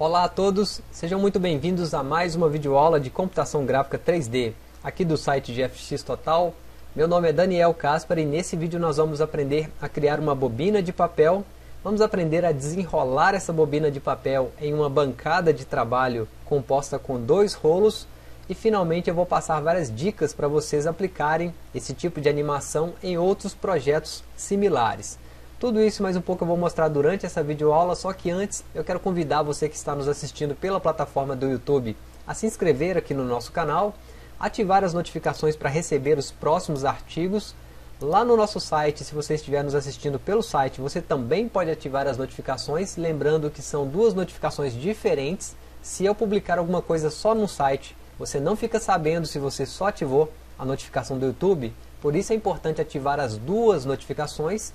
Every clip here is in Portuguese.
Olá a todos, sejam muito bem-vindos a mais uma videoaula de computação gráfica 3D, aqui do site de FX Total. Meu nome é Daniel Caspar e nesse vídeo nós vamos aprender a criar uma bobina de papel, vamos aprender a desenrolar essa bobina de papel em uma bancada de trabalho composta com dois rolos e finalmente eu vou passar várias dicas para vocês aplicarem esse tipo de animação em outros projetos similares. Tudo isso mais um pouco eu vou mostrar durante essa videoaula, só que antes eu quero convidar você que está nos assistindo pela plataforma do YouTube a se inscrever aqui no nosso canal, ativar as notificações para receber os próximos artigos. Lá no nosso site, se você estiver nos assistindo pelo site, você também pode ativar as notificações, lembrando que são duas notificações diferentes. Se eu publicar alguma coisa só no site, você não fica sabendo se você só ativou a notificação do YouTube, por isso é importante ativar as duas notificações.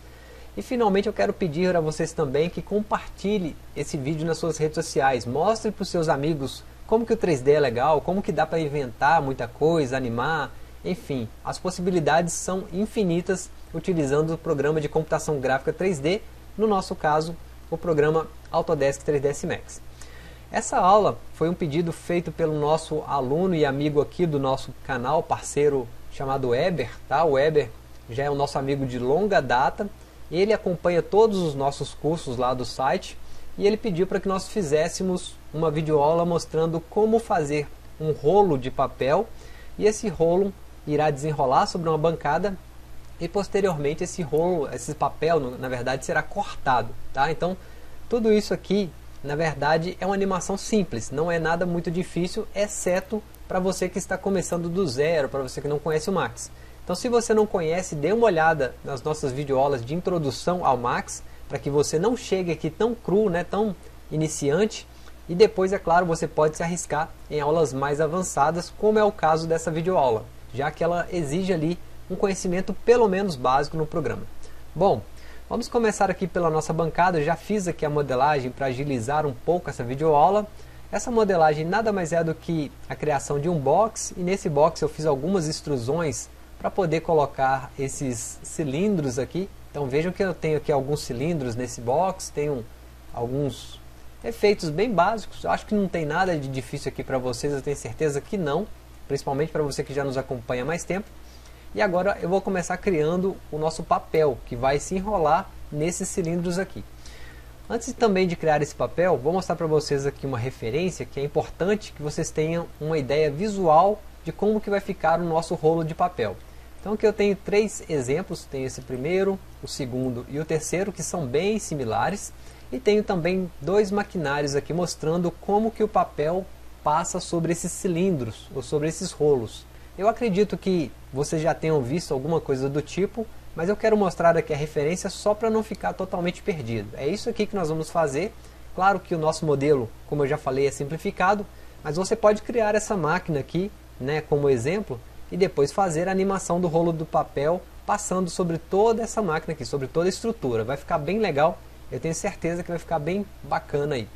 E finalmente eu quero pedir a vocês também que compartilhe esse vídeo nas suas redes sociais. Mostre para os seus amigos como que o 3D é legal, como que dá para inventar muita coisa, animar, enfim. As possibilidades são infinitas utilizando o programa de computação gráfica 3D, no nosso caso, o programa Autodesk 3ds Max. Essa aula foi um pedido feito pelo nosso aluno e amigo aqui do nosso canal, parceiro chamado Weber, tá? O Weber já é o nosso amigo de longa data, ele acompanha todos os nossos cursos lá do site e ele pediu para que nós fizéssemos uma videoaula mostrando como fazer um rolo de papel e esse rolo irá desenrolar sobre uma bancada e posteriormente esse rolo, esse papel, na verdade, será cortado, tá? Então, tudo isso aqui na verdade é uma animação simples, não é nada muito difícil, exceto para você que está começando do zero, para você que não conhece o Max. Então se você não conhece, dê uma olhada nas nossas videoaulas de introdução ao Max, para que você não chegue aqui tão cru, né, tão iniciante, e depois, é claro, você pode se arriscar em aulas mais avançadas, como é o caso dessa videoaula, já que ela exige ali um conhecimento pelo menos básico no programa. Bom, Vamos começar aqui pela nossa bancada, eu já fiz aqui a modelagem para agilizar um pouco essa videoaula. Essa modelagem nada mais é do que a criação de um box, e nesse box eu fiz algumas extrusões para poder colocar esses cilindros aqui. Então vejam que eu tenho aqui alguns cilindros nesse box, tenho alguns efeitos bem básicos. Eu acho que não tem nada de difícil aqui para vocês, eu tenho certeza que não, principalmente para você que já nos acompanha há mais tempo. E agora eu vou começar criando o nosso papel, que vai se enrolar nesses cilindros aqui. Antes também de criar esse papel, vou mostrar para vocês aqui uma referência que é importante que vocês tenham uma ideia visual de como que vai ficar o nosso rolo de papel. Então aqui eu tenho três exemplos, tenho esse primeiro, o segundo e o terceiro, que são bem similares. E tenho também dois maquinários aqui mostrando como que o papel passa sobre esses cilindros, ou sobre esses rolos. Eu acredito que vocês já tenham visto alguma coisa do tipo, mas eu quero mostrar aqui a referência só para não ficar totalmente perdido. É isso aqui que nós vamos fazer. Claro que o nosso modelo, como eu já falei, é simplificado, mas você pode criar essa máquina aqui, né, como exemplo, e depois fazer a animação do rolo do papel passando sobre toda essa máquina aqui, sobre toda a estrutura. Vai ficar bem legal, eu tenho certeza que vai ficar bem bacana aí.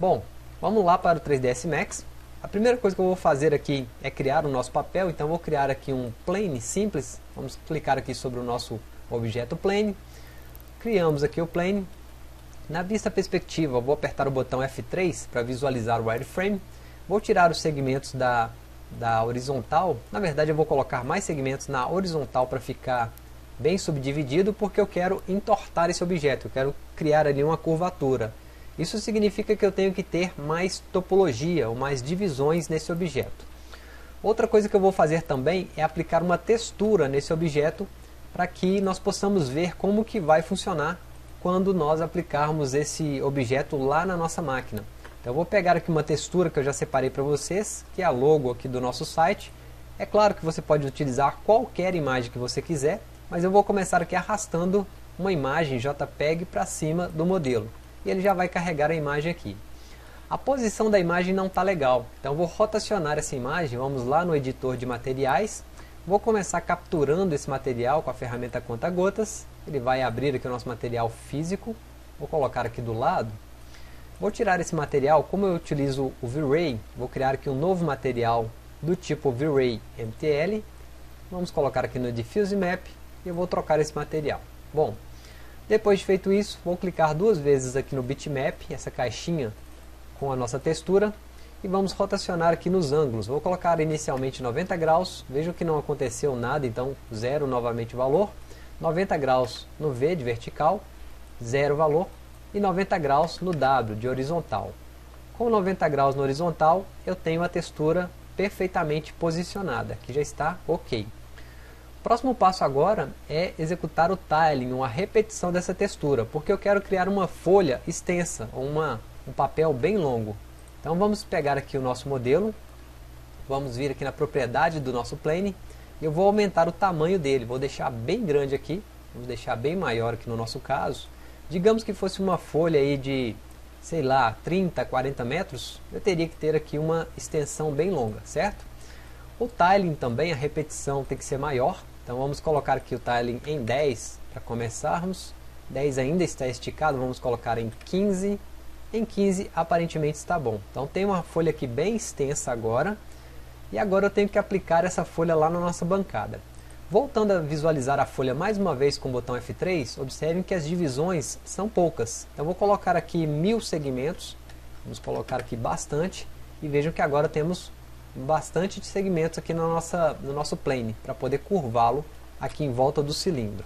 Bom, vamos lá para o 3ds Max. A primeira coisa que eu vou fazer aqui é criar o nosso papel, então vou criar aqui um plane simples. Vamos clicar aqui sobre o nosso objeto plane. Criamos aqui o plane. Na vista perspectiva, vou apertar o botão F3 para visualizar o wireframe. Vou tirar os segmentos da, da horizontal. Na verdade, eu vou colocar mais segmentos na horizontal para ficar bem subdividido, porque eu quero entortar esse objeto. Eu quero criar ali uma curvatura. Isso significa que eu tenho que ter mais topologia ou mais divisões nesse objeto. Outra coisa que eu vou fazer também é aplicar uma textura nesse objeto para que nós possamos ver como que vai funcionar quando nós aplicarmos esse objeto lá na nossa máquina. Então eu vou pegar aqui uma textura que eu já separei para vocês, que é a logo aqui do nosso site. É claro que você pode utilizar qualquer imagem que você quiser, mas eu vou começar aqui arrastando uma imagem JPEG para cima do modelo. E ele já vai carregar a imagem aqui. A posição da imagem não está legal, então vou rotacionar essa imagem, vamos lá no editor de materiais, vou começar capturando esse material com a ferramenta conta-gotas, ele vai abrir aqui o nosso material físico, vou colocar aqui do lado, vou tirar esse material, como eu utilizo o V-Ray, vou criar aqui um novo material do tipo V-Ray MTL, vamos colocar aqui no Diffuse Map e eu vou trocar esse material. Bom, depois de feito isso, vou clicar duas vezes aqui no bitmap, essa caixinha com a nossa textura e vamos rotacionar aqui nos ângulos. Vou colocar inicialmente 90 graus, vejo que não aconteceu nada, então zero novamente valor. 90 graus no V de vertical, zero valor, e 90 graus no W de horizontal. Com 90 graus no horizontal, eu tenho a textura perfeitamente posicionada, que já está ok. O próximo passo agora é executar o tiling, uma repetição dessa textura, porque eu quero criar uma folha extensa, uma, um papel bem longo. Então vamos pegar aqui o nosso modelo, vamos vir aqui na propriedade do nosso plane, e eu vou aumentar o tamanho dele, vou deixar bem grande aqui, vamos deixar bem maior aqui no nosso caso. Digamos que fosse uma folha aí de, sei lá, 30, 40 metros, eu teria que ter aqui uma extensão bem longa, certo? O tiling também, a repetição tem que ser maior, então vamos colocar aqui o tiling em 10 para começarmos. 10 ainda está esticado, vamos colocar em 15. Em 15 aparentemente está bom. Então tem uma folha aqui bem extensa agora. E agora eu tenho que aplicar essa folha lá na nossa bancada. Voltando a visualizar a folha mais uma vez com o botão F3, observem que as divisões são poucas. Então vou colocar aqui mil segmentos, vamos colocar aqui bastante, e vejam que agora temos bastante de segmentos aqui na nossa, no nosso plane, para poder curvá-lo aqui em volta do cilindro.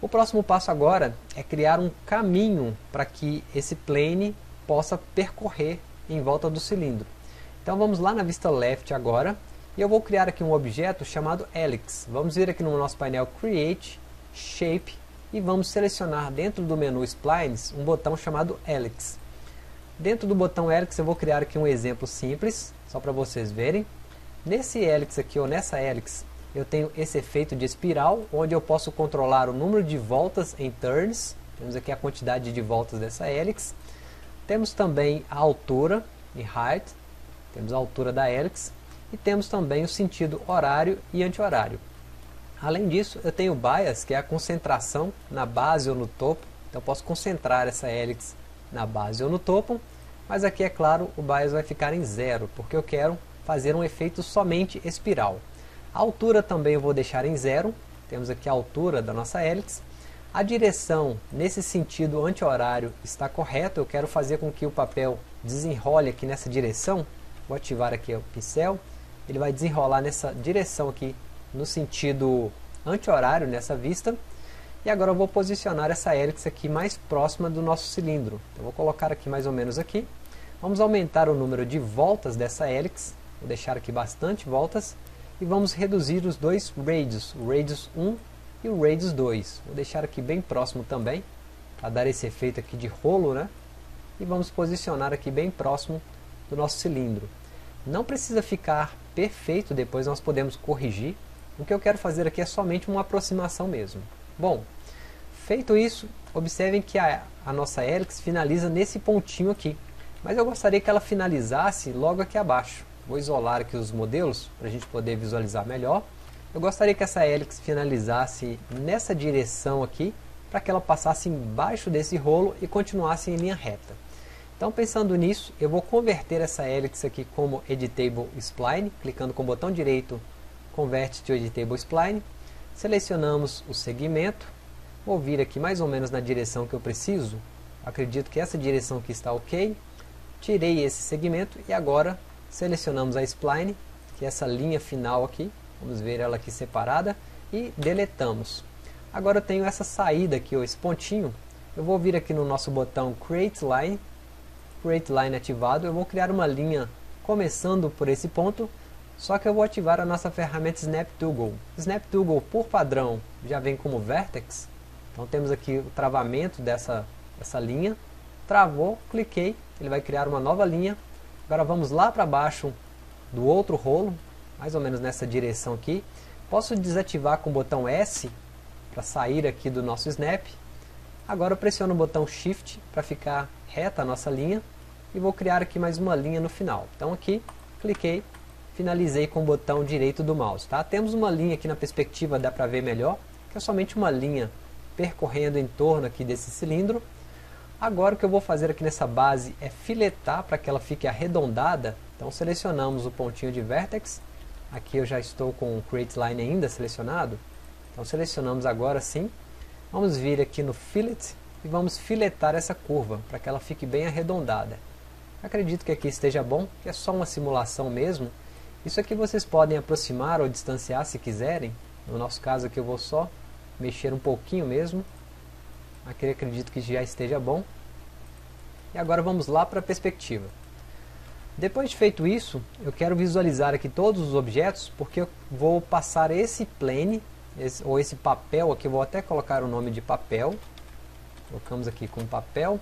O próximo passo agora é criar um caminho para que esse plane possa percorrer em volta do cilindro. Então vamos lá na vista left agora, e eu vou criar aqui um objeto chamado Helix. Vamos vir aqui no nosso painel Create, Shape, e vamos selecionar dentro do menu Splines um botão chamado Helix. Dentro do botão Helix eu vou criar aqui um exemplo simples, só para vocês verem. Nesse helix aqui, ou nessa helix, eu tenho esse efeito de espiral, onde eu posso controlar o número de voltas em turns. Temos aqui a quantidade de voltas dessa helix. Temos também a altura, em height, temos a altura da helix. E temos também o sentido horário e anti-horário. Além disso, eu tenho o bias, que é a concentração na base ou no topo. Então eu posso concentrar essa helix na base ou no topo mas aqui, é claro, o bias vai ficar em zero, porque eu quero fazer um efeito somente espiral. A altura também eu vou deixar em zero, temos aqui a altura da nossa hélice. A direção, nesse sentido anti-horário, está correta, eu quero fazer com que o papel desenrole aqui nessa direção. Vou ativar aqui o pincel, ele vai desenrolar nessa direção aqui, no sentido anti-horário, nessa vista. E agora eu vou posicionar essa hélice aqui mais próxima do nosso cilindro. Então, vou colocar aqui mais ou menos aqui. Vamos aumentar o número de voltas dessa hélice. Vou deixar aqui bastante voltas. E vamos reduzir os dois radius, o radius 1 e o radius 2. Vou deixar aqui bem próximo também, para dar esse efeito aqui de rolo, né? E vamos posicionar aqui bem próximo do nosso cilindro. Não precisa ficar perfeito, depois nós podemos corrigir. O que eu quero fazer aqui é somente uma aproximação mesmo. Bom, Feito isso, observem que a, a nossa helix finaliza nesse pontinho aqui. Mas eu gostaria que ela finalizasse logo aqui abaixo. Vou isolar aqui os modelos para a gente poder visualizar melhor. Eu gostaria que essa helix finalizasse nessa direção aqui, para que ela passasse embaixo desse rolo e continuasse em linha reta. Então pensando nisso, eu vou converter essa helix aqui como Editable Spline, clicando com o botão direito, Convert to Editable Spline, selecionamos o segmento, Vou vir aqui mais ou menos na direção que eu preciso. Acredito que essa direção aqui está ok. Tirei esse segmento e agora selecionamos a spline, que é essa linha final aqui. Vamos ver ela aqui separada e deletamos. Agora eu tenho essa saída aqui, ó, esse pontinho. Eu vou vir aqui no nosso botão Create Line. Create Line ativado. Eu vou criar uma linha começando por esse ponto. Só que eu vou ativar a nossa ferramenta Snap Toggle. Snap Toggle, por padrão, já vem como Vertex. Então temos aqui o travamento dessa, dessa linha. Travou, cliquei, ele vai criar uma nova linha. Agora vamos lá para baixo do outro rolo, mais ou menos nessa direção aqui. Posso desativar com o botão S para sair aqui do nosso snap. Agora eu pressiono o botão Shift para ficar reta a nossa linha e vou criar aqui mais uma linha no final. Então aqui, cliquei, finalizei com o botão direito do mouse. Tá? Temos uma linha aqui na perspectiva, dá para ver melhor, que é somente uma linha percorrendo em torno aqui desse cilindro. Agora o que eu vou fazer aqui nessa base é filetar para que ela fique arredondada. Então selecionamos o pontinho de vertex. Aqui eu já estou com o Create Line ainda selecionado. Então selecionamos agora sim. Vamos vir aqui no Fillet e vamos filetar essa curva para que ela fique bem arredondada. Acredito que aqui esteja bom, que é só uma simulação mesmo. Isso aqui vocês podem aproximar ou distanciar se quiserem. No nosso caso aqui eu vou só mexer um pouquinho mesmo. Aqui acredito que já esteja bom. E agora vamos lá para a perspectiva. Depois de feito isso, eu quero visualizar aqui todos os objetos, porque eu vou passar esse plane, esse, ou esse papel aqui, vou até colocar o nome de papel. Colocamos aqui com papel.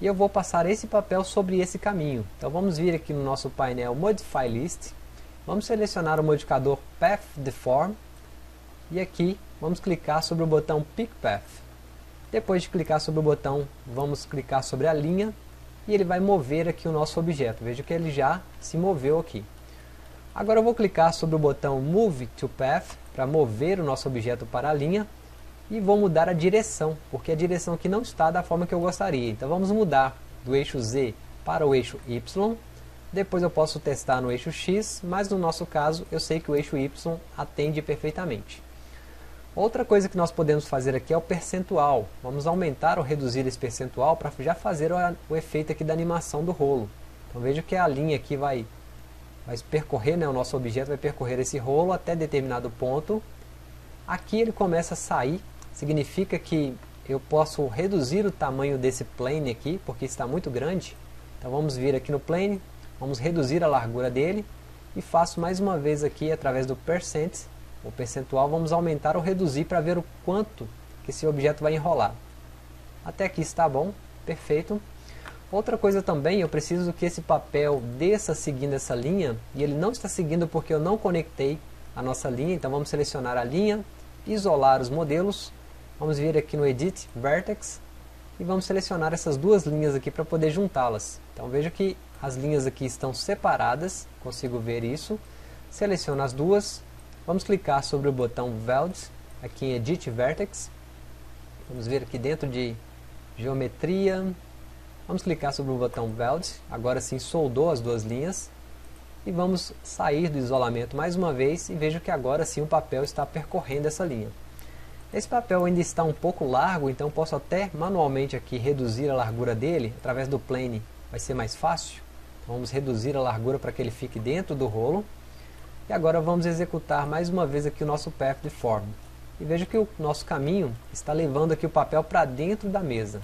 E eu vou passar esse papel sobre esse caminho. Então vamos vir aqui no nosso painel Modify List. Vamos selecionar o modificador Path Deform. E aqui vamos clicar sobre o botão Pick Path. Depois de clicar sobre o botão, vamos clicar sobre a linha e ele vai mover aqui o nosso objeto. Veja que ele já se moveu aqui. Agora eu vou clicar sobre o botão Move to Path para mover o nosso objeto para a linha e vou mudar a direção, porque a direção aqui não está da forma que eu gostaria. Então vamos mudar do eixo Z para o eixo Y. Depois eu posso testar no eixo X, mas no nosso caso eu sei que o eixo Y atende perfeitamente. Outra coisa que nós podemos fazer aqui é o percentual. Vamos aumentar ou reduzir esse percentual para já fazer o, efeito aqui da animação do rolo. Então veja que a linha aqui vai, vai percorrer, né, o nosso objeto vai percorrer esse rolo até determinado ponto. Aqui ele começa a sair, significa que eu posso reduzir o tamanho desse plane aqui, porque está muito grande. Então vamos vir aqui no plane, vamos reduzir a largura dele e faço mais uma vez aqui através do percent o percentual, vamos aumentar ou reduzir para ver o quanto que esse objeto vai enrolar. Até aqui está bom, perfeito. Outra coisa também, eu preciso que esse papel desça seguindo essa linha, e ele não está seguindo porque eu não conectei a nossa linha, então vamos selecionar a linha, isolar os modelos, vamos vir aqui no Edit Vertex, e vamos selecionar essas duas linhas aqui para poder juntá-las. Então veja que as linhas aqui estão separadas, consigo ver isso, seleciono as duas, Vamos clicar sobre o botão Veld, aqui em Edit Vertex. Vamos ver aqui dentro de Geometria. Vamos clicar sobre o botão Veld, agora sim soldou as duas linhas. E vamos sair do isolamento mais uma vez e vejo que agora sim o papel está percorrendo essa linha. Esse papel ainda está um pouco largo, então posso até manualmente aqui reduzir a largura dele através do plane, vai ser mais fácil. Então, vamos reduzir a largura para que ele fique dentro do rolo. E agora vamos executar mais uma vez aqui o nosso path deform. E veja que o nosso caminho está levando aqui o papel para dentro da mesa.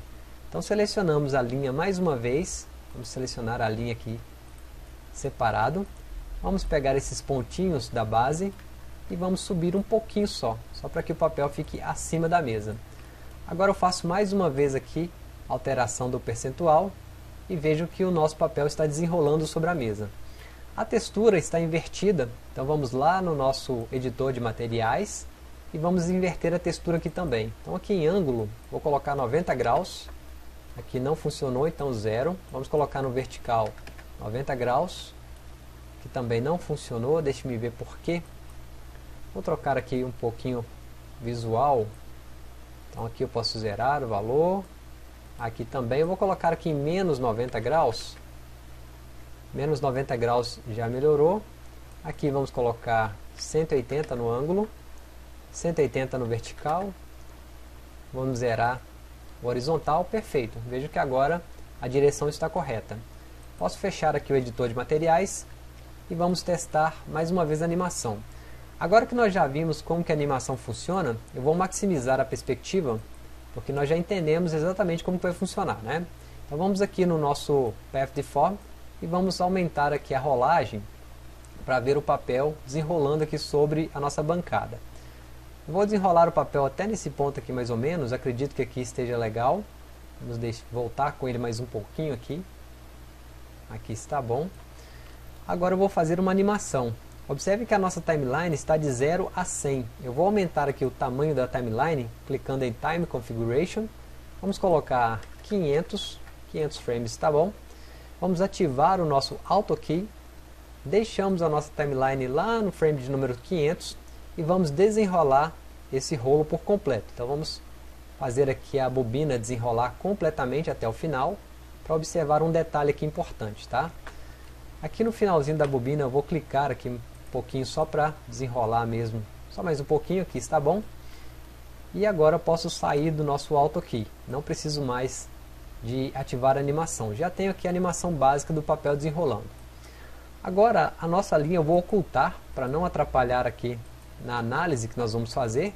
Então selecionamos a linha mais uma vez. Vamos selecionar a linha aqui separado. Vamos pegar esses pontinhos da base e vamos subir um pouquinho só, só para que o papel fique acima da mesa. Agora eu faço mais uma vez aqui alteração do percentual e vejo que o nosso papel está desenrolando sobre a mesa. A textura está invertida, então vamos lá no nosso editor de materiais e vamos inverter a textura aqui também. Então aqui em ângulo, vou colocar 90 graus, aqui não funcionou, então zero. Vamos colocar no vertical 90 graus, que também não funcionou, deixe-me ver por quê. Vou trocar aqui um pouquinho visual, então aqui eu posso zerar o valor, aqui também, eu vou colocar aqui em menos 90 graus, menos 90 graus já melhorou. Aqui vamos colocar 180 no ângulo, 180 no vertical. Vamos zerar o horizontal, perfeito. Veja que agora a direção está correta. Posso fechar aqui o editor de materiais e vamos testar mais uma vez a animação. Agora que nós já vimos como que a animação funciona, eu vou maximizar a perspectiva, porque nós já entendemos exatamente como vai funcionar. Né? Então vamos aqui no nosso Path Deform, e vamos aumentar aqui a rolagem para ver o papel desenrolando aqui sobre a nossa bancada. vou desenrolar o papel até nesse ponto aqui mais ou menos, acredito que aqui esteja legal. Vamos deixar, voltar com ele mais um pouquinho aqui. Aqui está bom. Agora eu vou fazer uma animação. Observe que a nossa timeline está de 0 a 100. Eu vou aumentar aqui o tamanho da timeline, clicando em Time Configuration. Vamos colocar 500, 500 frames, está bom. Vamos ativar o nosso Auto Key, deixamos a nossa timeline lá no frame de número 500 e vamos desenrolar esse rolo por completo. Então vamos fazer aqui a bobina desenrolar completamente até o final para observar um detalhe aqui importante, tá? Aqui no finalzinho da bobina eu vou clicar aqui pouquinho só para desenrolar mesmo, só mais um pouquinho aqui, está bom? E agora posso sair do nosso Auto Key, não preciso mais de ativar a animação. Já tenho aqui a animação básica do papel desenrolando. Agora, a nossa linha eu vou ocultar para não atrapalhar aqui na análise que nós vamos fazer.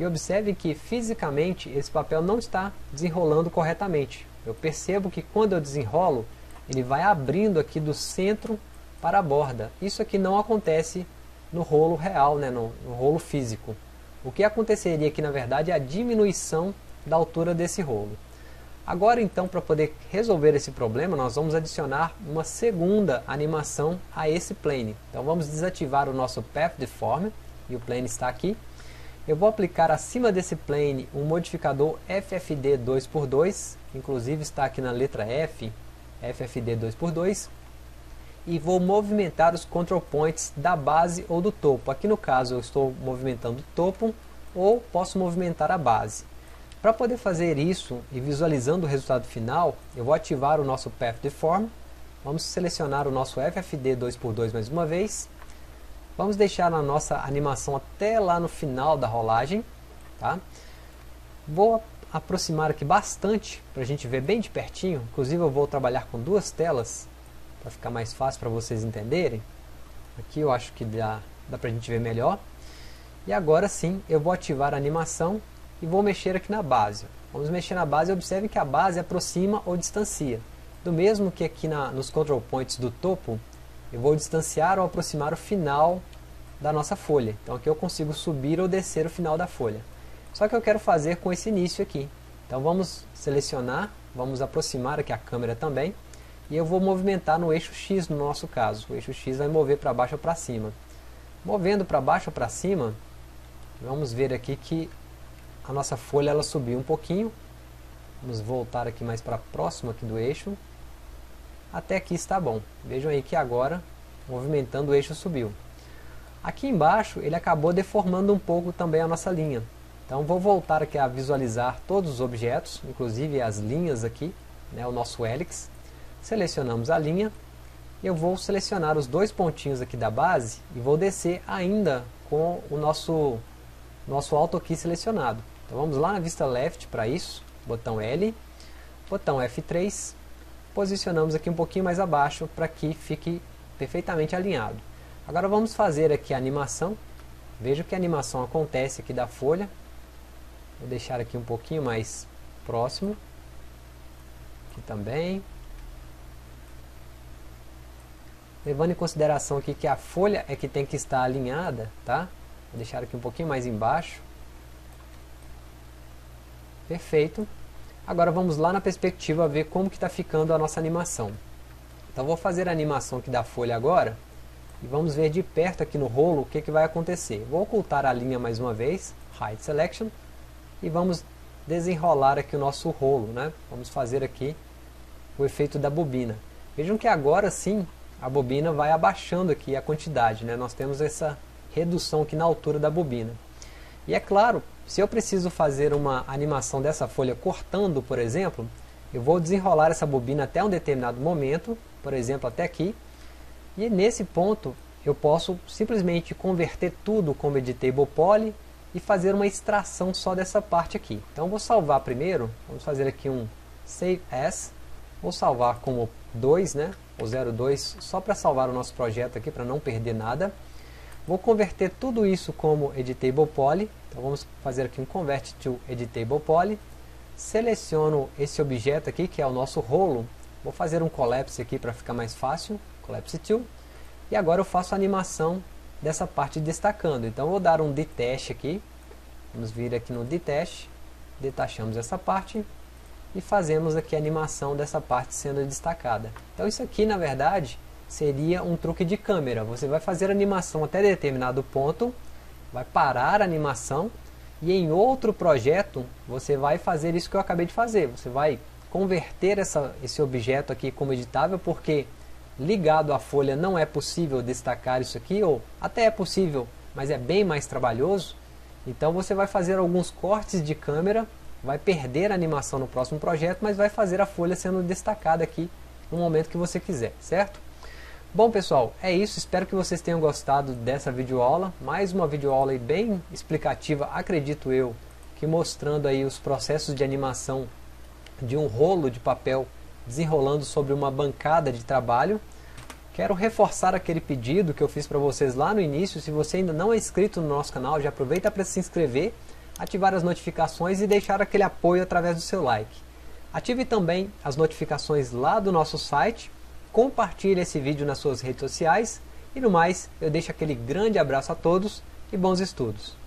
E observe que fisicamente esse papel não está desenrolando corretamente. Eu percebo que quando eu desenrolo, ele vai abrindo aqui do centro para a borda. Isso aqui não acontece no rolo real, né, no, no rolo físico. O que aconteceria aqui na verdade é a diminuição da altura desse rolo. Agora então, para poder resolver esse problema, nós vamos adicionar uma segunda animação a esse plane. Então vamos desativar o nosso Path Deform, e o plane está aqui. Eu vou aplicar acima desse plane um modificador FFD 2x2, inclusive está aqui na letra F, FFD 2x2, e vou movimentar os control points da base ou do topo. Aqui no caso eu estou movimentando o topo ou posso movimentar a base. Para poder fazer isso e visualizando o resultado final, eu vou ativar o nosso Path Deform. Vamos selecionar o nosso FFD 2x2 mais uma vez. Vamos deixar a nossa animação até lá no final da rolagem. Tá? Vou aproximar aqui bastante para a gente ver bem de pertinho. Inclusive eu vou trabalhar com duas telas para ficar mais fácil para vocês entenderem. Aqui eu acho que dá, dá para a gente ver melhor. E agora sim eu vou ativar a animação e vou mexer aqui na base. Vamos mexer na base e observe que a base aproxima ou distancia. Do mesmo que aqui na, nos control points do topo, eu vou distanciar ou aproximar o final da nossa folha. Então aqui eu consigo subir ou descer o final da folha. Só que eu quero fazer com esse início aqui. Então vamos selecionar, vamos aproximar aqui a câmera também. E eu vou movimentar no eixo X no nosso caso. O eixo X vai mover para baixo ou para cima. Movendo para baixo ou para cima, vamos ver aqui que a nossa folha ela subiu um pouquinho. Vamos voltar aqui mais para próximo aqui do eixo. Até aqui está bom. Vejam aí que agora, movimentando o eixo subiu. Aqui embaixo ele acabou deformando um pouco também a nossa linha. Então vou voltar aqui a visualizar todos os objetos, inclusive as linhas aqui, né, o nosso hélix. Selecionamos a linha. Eu vou selecionar os dois pontinhos aqui da base e vou descer ainda com o nosso, nosso alto aqui selecionado. Então vamos lá na vista left para isso, botão L, botão F3, posicionamos aqui um pouquinho mais abaixo para que fique perfeitamente alinhado. Agora vamos fazer aqui a animação, veja que a animação acontece aqui da folha, vou deixar aqui um pouquinho mais próximo, aqui também, levando em consideração aqui que a folha é que tem que estar alinhada, tá? Vou deixar aqui um pouquinho mais embaixo, Perfeito. Agora vamos lá na perspectiva ver como que está ficando a nossa animação. Então vou fazer a animação aqui da folha agora e vamos ver de perto aqui no rolo o que, que vai acontecer. Vou ocultar a linha mais uma vez, Hide Selection, e vamos desenrolar aqui o nosso rolo. Né? Vamos fazer aqui o efeito da bobina. Vejam que agora sim a bobina vai abaixando aqui a quantidade. Né? Nós temos essa redução aqui na altura da bobina. E é claro, se eu preciso fazer uma animação dessa folha cortando, por exemplo, eu vou desenrolar essa bobina até um determinado momento, por exemplo, até aqui, e nesse ponto eu posso simplesmente converter tudo como Editable Poly e fazer uma extração só dessa parte aqui. Então vou salvar primeiro, vamos fazer aqui um Save As, vou salvar como 2, né, ou 02, só para salvar o nosso projeto aqui, para não perder nada. Vou converter tudo isso como Editable Poly. Então vamos fazer aqui um Convert to Editable Poly. Seleciono esse objeto aqui, que é o nosso rolo. Vou fazer um Collapse aqui para ficar mais fácil. Collapse Tool. E agora eu faço a animação dessa parte destacando. Então vou dar um Detach aqui. Vamos vir aqui no Detach. Detachamos essa parte. E fazemos aqui a animação dessa parte sendo destacada. Então isso aqui, na verdade, seria um truque de câmera. Você vai fazer a animação até determinado ponto, vai parar a animação e em outro projeto você vai fazer isso que eu acabei de fazer. Você vai converter essa, esse objeto aqui como editável porque ligado à folha não é possível destacar isso aqui ou até é possível, mas é bem mais trabalhoso. Então você vai fazer alguns cortes de câmera, vai perder a animação no próximo projeto, mas vai fazer a folha sendo destacada aqui no momento que você quiser, certo? Bom pessoal, é isso, espero que vocês tenham gostado dessa videoaula, mais uma videoaula bem explicativa, acredito eu, que mostrando aí os processos de animação de um rolo de papel desenrolando sobre uma bancada de trabalho. Quero reforçar aquele pedido que eu fiz para vocês lá no início. Se você ainda não é inscrito no nosso canal, já aproveita para se inscrever, ativar as notificações e deixar aquele apoio através do seu like. Ative também as notificações lá do nosso site, compartilhe esse vídeo nas suas redes sociais e no mais, eu deixo aquele grande abraço a todos e bons estudos.